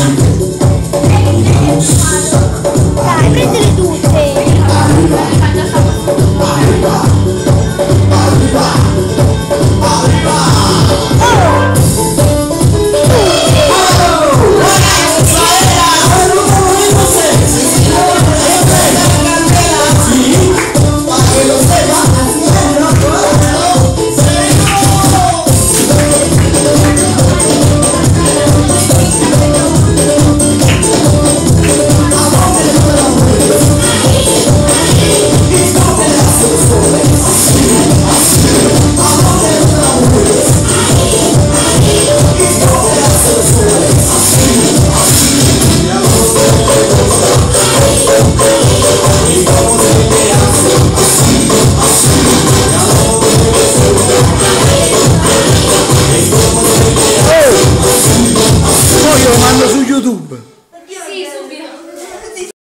something.